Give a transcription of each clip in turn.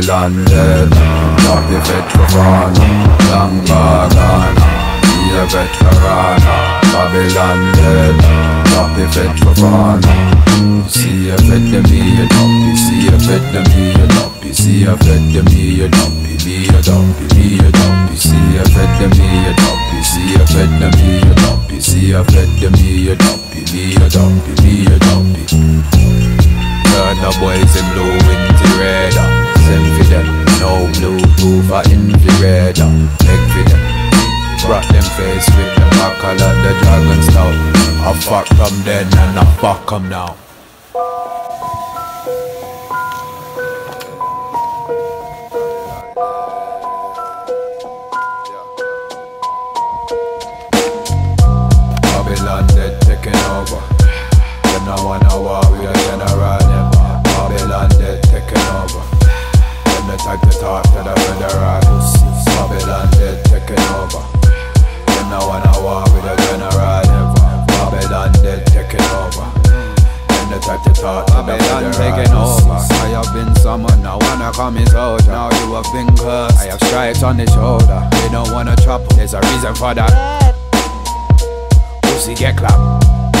dead Drop the veteran Lamba Ghana Be a veteran Babylon dead Drop the veteran See a vet them me a duppy See a vet them me a duppy See a duppy Me a duppy See a vet them me a duppy See a vet them me a duppy See a vet them me a duppy Me a duppy Me a duppy Turn the boys in blue into red Send for them No Bluetooth or infrared Make for them Brought them face with the back of the dragon stout I fuck them then and I fuck them now. Babylon dead taking over. Them no wanna war Them no wanna war with a general them. Babylon dead taking over. Them the type to talk to Babylon taking over. I have been summoned, now wanna come in soldier. Now you have been cursed. I have stripes on the shoulder. They don't wanna chop. There's a reason for that. Pussy get clapped.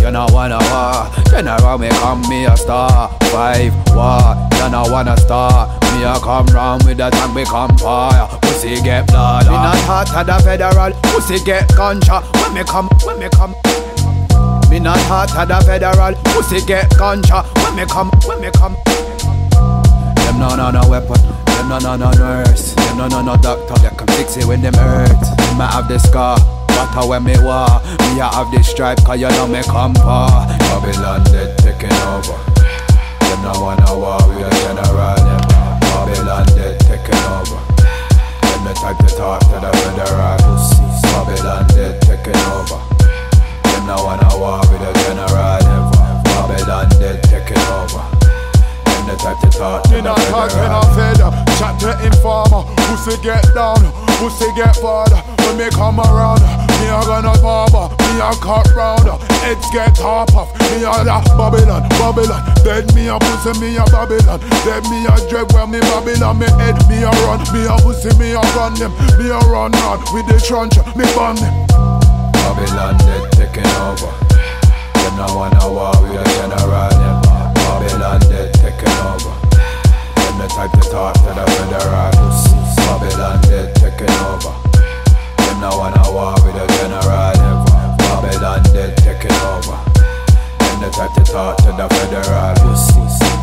You know wanna war. Uh, general me come me a star. Five war. You know wanna start. Me a come round with a tank become fire. Pussy get blood. Me uh. not hot at the federal. Pussy get gunshot. When me come, when me come. Me not hot at the federal Pussy get gunshot When me come, when me come Them no no no weapon Them no no no nurse Them no no no doctor They come fix it when them hurt Them I have the scar I when me war Me I have the stripe Cause you know me come far Babylon dead taking over. Them no wanna war with a general. Them Babylon dead taking over. Them the type to talk to the federal. Babylon dead taking over. Them no wanna war with a general. Them Babylon dead taking over. The type to talk to Me the not talking federal. a fed Chat to informer Pussy get down Pussy get bad When me come around me a gonna barber, me a cut rounder Heads get top off, me a da Babylon, Babylon. Then me a pussy, me a Babylon. Then me a dread when me Babylon Me head, me a run, me a pussy, me a run them Me a run hard with the truncheon, me burn them. Babylon dead taking over. You know wanna war with a general Babylon dead taking over. Them the type to talk to the take it over. And the 30 thought to the federal.